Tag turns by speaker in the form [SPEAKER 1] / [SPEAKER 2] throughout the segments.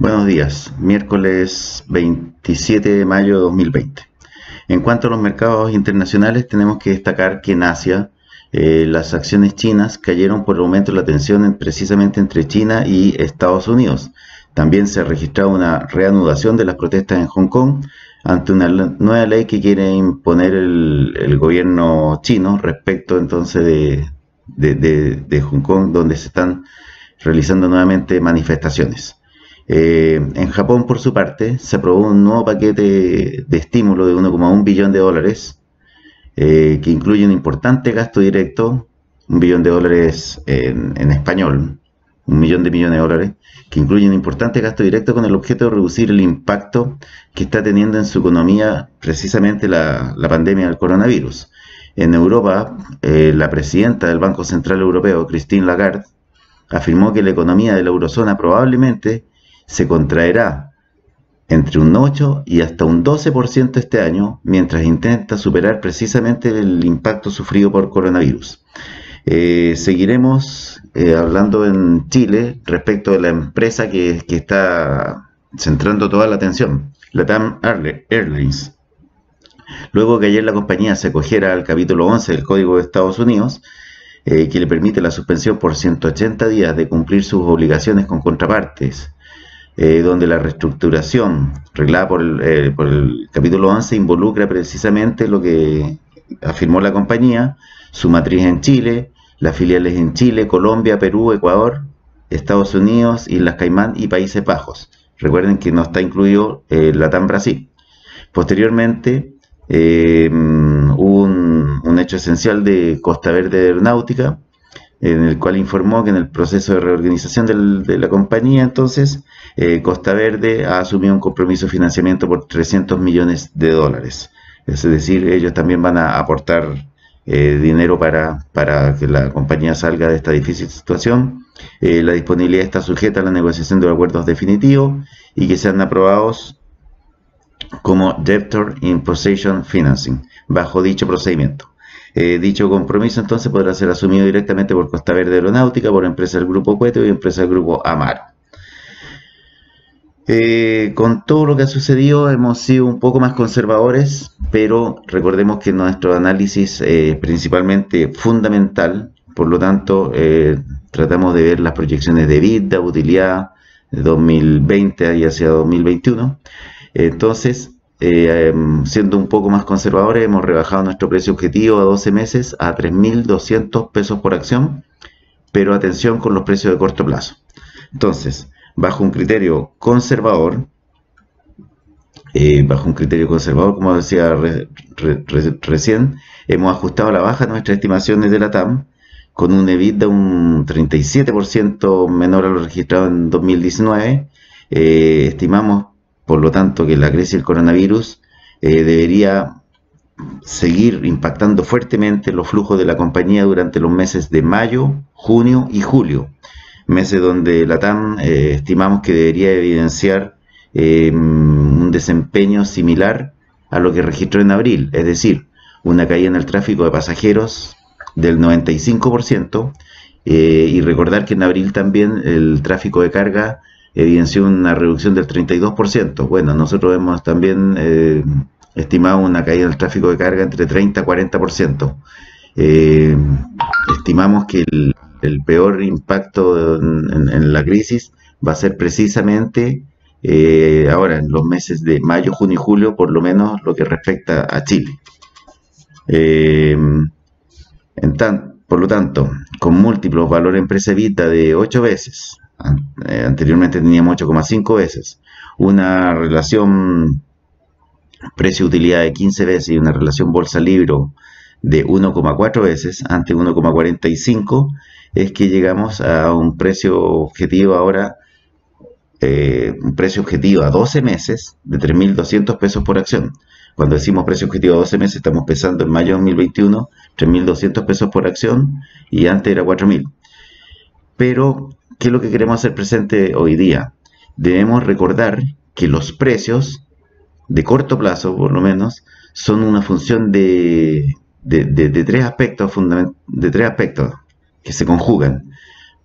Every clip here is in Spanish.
[SPEAKER 1] Buenos días, miércoles 27 de mayo de 2020. En cuanto a los mercados internacionales, tenemos que destacar que en Asia eh, las acciones chinas cayeron por el aumento de la tensión precisamente entre China y Estados Unidos. También se ha registrado una reanudación de las protestas en Hong Kong ante una nueva ley que quiere imponer el, gobierno chino respecto entonces de Hong Kong, donde se están realizando nuevamente manifestaciones. Eh, en Japón, por su parte, se aprobó un nuevo paquete de estímulo de 1,1 billón de dólares, eh, que incluye un importante gasto directo, un billón de dólares en, español, un millón de millones de dólares, que incluye un importante gasto directo con el objeto de reducir el impacto que está teniendo en su economía precisamente la, pandemia del coronavirus. En Europa, eh, la presidenta del Banco Central Europeo, Christine Lagarde, afirmó que la economía de la eurozona probablemente se contraerá entre un 8 y hasta un 12% este año, mientras intenta superar precisamente el impacto sufrido por coronavirus. Eh, seguiremos eh, hablando en Chile respecto de la empresa que, está centrando toda la atención, la TAM Airlines. Luego que ayer la compañía se acogiera al capítulo 11 del Código de Estados Unidos, eh, que le permite la suspensión por 180 días de cumplir sus obligaciones con contrapartes, eh, donde la reestructuración reglada por el, eh, por el capítulo 11 involucra precisamente lo que afirmó la compañía, su matriz en Chile, las filiales en Chile, Colombia, Perú, Ecuador, Estados Unidos, Islas Caimán y Países Bajos. Recuerden que no está incluido eh, Latam Brasil. Posteriormente, hubo un, un, hecho esencial de Costa Verde Aeronáutica, en el cual informó que en el proceso de reorganización de la compañía, entonces, eh, Costa Verde ha asumido un compromiso de financiamiento por 300 millones de dólares. Es decir, ellos también van a aportar eh, dinero para, para, que la compañía salga de esta difícil situación. Eh, la disponibilidad está sujeta a la negociación de acuerdos definitivos y que sean aprobados como Debtor in Possession Financing, bajo dicho procedimiento. Eh, dicho compromiso entonces podrá ser asumido directamente por Costa Verde Aeronáutica, por empresa del Grupo Cueto y empresa del Grupo Amaro. Eh, con todo lo que ha sucedido hemos sido un poco más conservadores, pero recordemos que nuestro análisis es principalmente fundamental, por lo tanto tratamos de ver las proyecciones de vida, utilidad de 2020 y hacia 2021. Entonces, eh, em, siendo un poco más conservadores, hemos rebajado nuestro precio objetivo a 12 meses a 3.200 pesos por acción, pero atención con los precios de corto plazo. Entonces, bajo un criterio conservador, eh, bajo un criterio conservador, como decía recién, hemos ajustado a la baja nuestras estimaciones de la TAM con un EBITDA un 37% menor a lo registrado en 2019. Eh, estimamos por lo tanto, que la crisis del coronavirus eh, debería seguir impactando fuertemente los flujos de la compañía durante los meses de mayo, junio y julio, meses donde la TAM eh, estimamos que debería evidenciar eh, un desempeño similar a lo que registró en abril, es decir, una caída en el tráfico de pasajeros del 95%, y recordar que en abril también el tráfico de carga evidenció una reducción del 32%. Bueno, nosotros hemos también eh, estimado una caída del tráfico de carga entre 30 y 40%. Eh, estimamos que el, peor impacto en, la crisis va a ser precisamente eh, ahora en los meses de mayo, junio y julio, por lo menos lo que respecta a Chile. Por lo tanto, con múltiplos valores empresa de 8 veces, eh, anteriormente teníamos 8,5 veces. Una relación precio-utilidad de 15 veces y una relación bolsa-libro de 1,4 veces ante 1,45 es que llegamos a un precio objetivo ahora, eh, un precio objetivo a 12 meses de 3.200 pesos por acción. Cuando decimos precio objetivo a 12 meses estamos pensando en mayo de 2021, 3.200 pesos por acción y antes era 4.000. Pero ¿Qué es lo que queremos hacer presente hoy día? Debemos recordar que los precios, de corto plazo por lo menos, son una función de, tres aspectos de tres aspectos que se conjugan,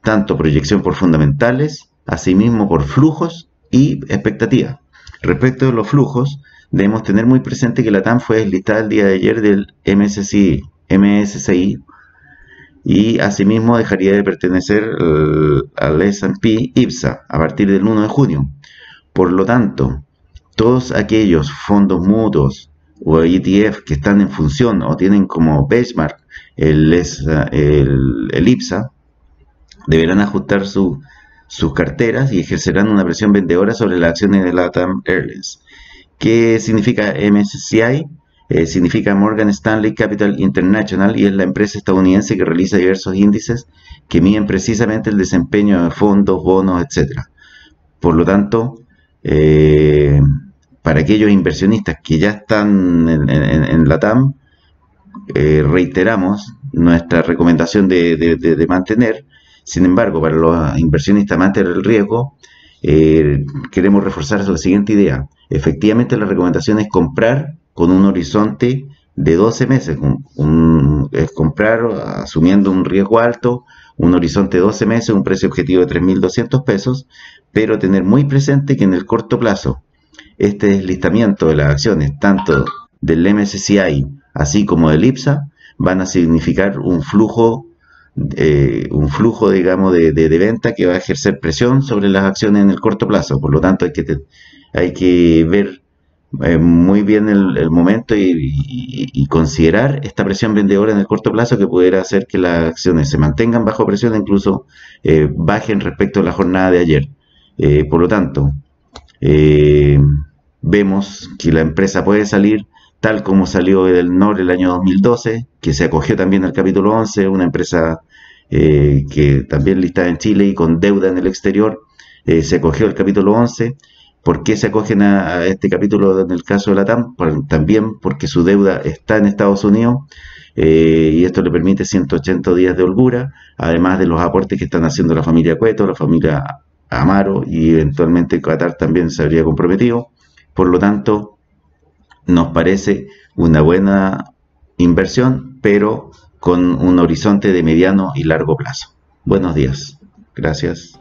[SPEAKER 1] tanto proyección por fundamentales, asimismo por flujos y expectativas. Respecto de los flujos, debemos tener muy presente que la TAM fue deslistada el día de ayer del MSCI, MSCI y asimismo dejaría de pertenecer eh, al S&P IPSA a partir del 1 de junio. Por lo tanto, todos aquellos fondos mutuos o ETF que están en función o tienen como benchmark el, el, IPSA deberán ajustar sus carteras y ejercerán una presión vendedora sobre las acciones de LATAM Airlines. ¿Qué significa MSCI? Eh, significa Morgan Stanley Capital International y es la empresa estadounidense que realiza diversos índices que miden precisamente el desempeño de fondos, bonos, etc. Por lo tanto, eh, para aquellos inversionistas que ya están en, la TAM, eh, reiteramos nuestra recomendación de, mantener. Sin embargo, para los inversionistas mantener el riesgo, queremos reforzar la siguiente idea. Efectivamente, la recomendación es comprar con un horizonte de 12 meses. es comprar asumiendo un riesgo alto, un horizonte de 12 meses, un precio objetivo de 3.200 pesos, pero tener muy presente que en el corto plazo este deslistamiento de las acciones, tanto del MSCI así como del IPSA, van a significar un flujo, eh, un flujo digamos, de, venta que va a ejercer presión sobre las acciones en el corto plazo. Por lo tanto, hay que, hay que ver eh, muy bien el, momento y, considerar esta presión vendedora en el corto plazo que pudiera hacer que las acciones se mantengan bajo presión e incluso eh, bajen respecto a la jornada de ayer. Eh, por lo tanto, vemos que la empresa puede salir tal como salió del NOR el año 2012, que se acogió también al capítulo 11, una empresa que también listada en Chile y con deuda en el exterior, se acogió al capítulo 11 ¿Por qué se acogen a, este capítulo en el caso de la TAM? también porque su deuda está en Estados Unidos eh, y esto le permite 180 días de holgura, además de los aportes que están haciendo la familia Cueto, la familia Amaro y eventualmente Qatar también se habría comprometido. Por lo tanto, nos parece una buena inversión, pero con un horizonte de mediano y largo plazo. Buenos días. Gracias.